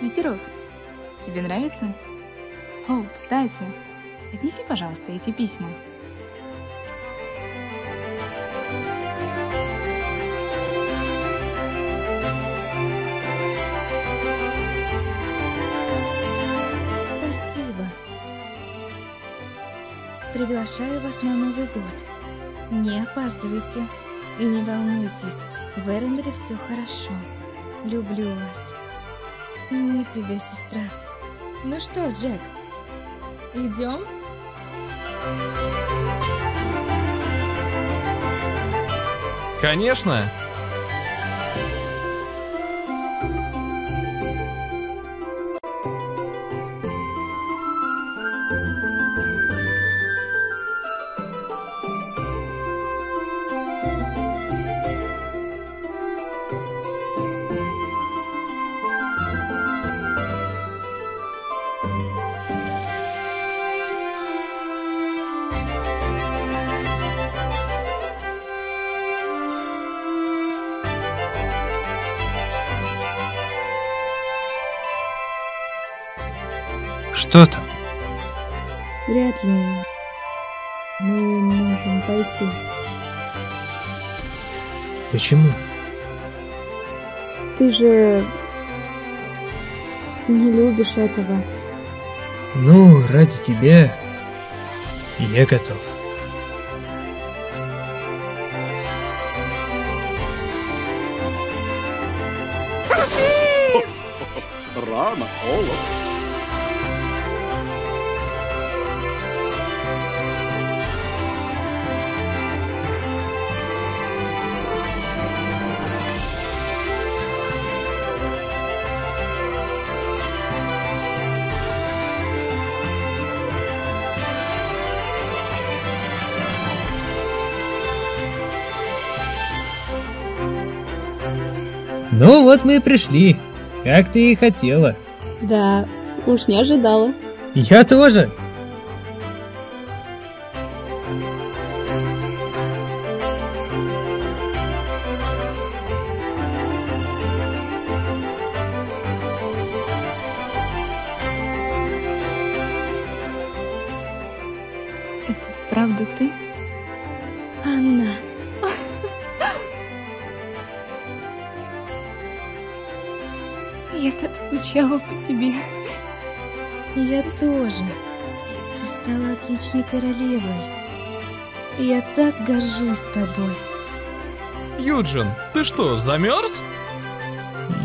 Ветерок, тебе нравится? О, кстати, отнеси, пожалуйста, эти письма Приглашаю вас на Новый год. Не опаздывайте и не волнуйтесь, в Эрендере все хорошо. Люблю вас. И мы тебя, сестра. Ну что, Джек, идем? Конечно. Что там? Вряд ли мы можем пойти. Почему? Ты же не любишь этого. Ну, ради тебя я готов. Рано, Олаф. Ну вот мы и пришли, как ты и хотела. Да, уж не ожидала. Я тоже. Это правда ты? Анна. Так скучала по тебе. Я тоже. Ты стала отличной королевой. Я так горжусь тобой. Юджин, ты что, замерз?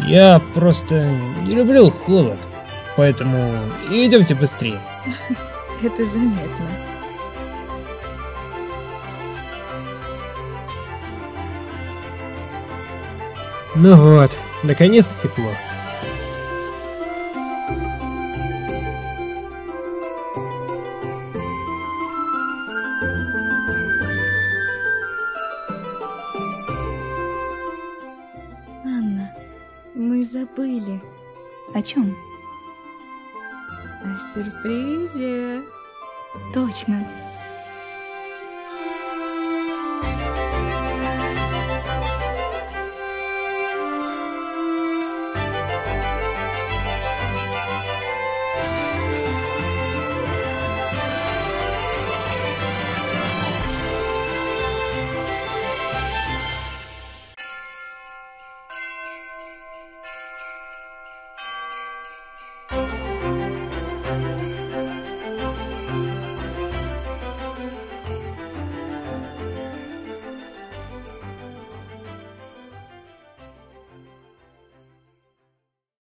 Я просто не люблю холод, поэтому идемте быстрее. Это заметно. Ну вот, наконец-то тепло. Забыли О чем? о сюрпризе. Точно.